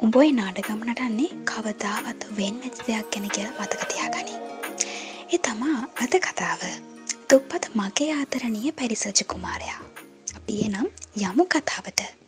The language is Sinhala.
උඹොයි නාඩගම් නටන්නේ කවදාවත් වෙන්න ඇති දෙයක් ගැන කියලා මතක තියාගනි. ඒ තමා අද කතාව. තුප්පත මගේ ආදරණීය පැරිසජ කුමාරයා. අපි එනම් යමු කතාවට.